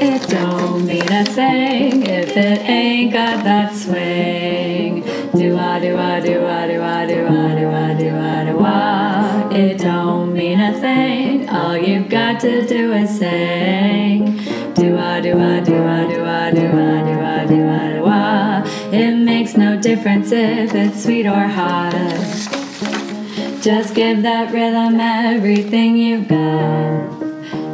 don't mean a thing if it ain't got that swing. Do ah do ah do ah do ah do ah do ah do ah do ah. It don't mean a thing. All you've got to do is sing. Do ah do ah do ah do ah do ah do ah do ah do ah. It makes no difference if it's sweet or hot. Just give that rhythm everything you got.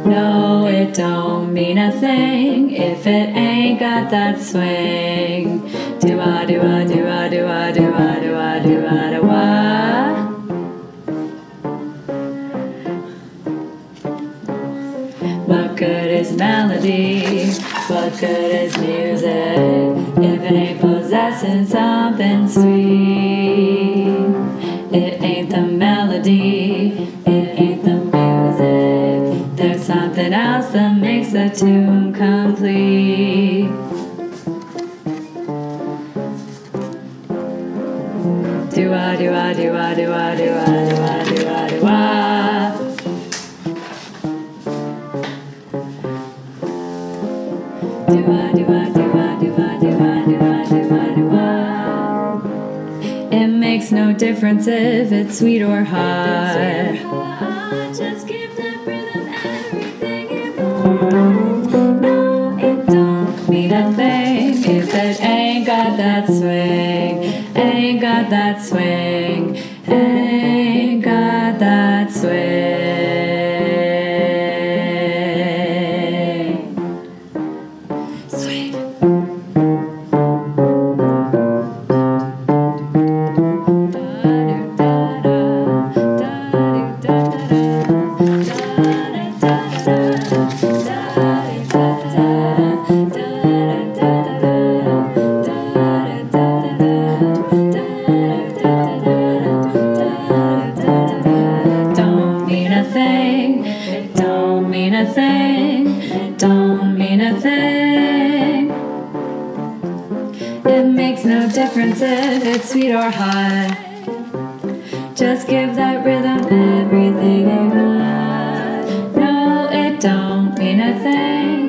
No, it don't mean a thing if it ain't got that swing. Do ah do ah do ah do ah do ah do ah do ah do ah. What good is melody? What good is music if it ain't possessing something sweet? It ain't the melody, tune complete. Do ah do ah do ah do ah do ah do ah do ah do ah. Do ah do ah ah ah ah ah ah ah. It makes no difference if it's sweet or hot. Just give No, it don't mean a thing if it ain't got that swing. Ain't got that swing. Mean a thing. Don't mean a thing. It makes no difference if it's sweet or hot. Just give that rhythm everything you got. No, it don't mean a thing.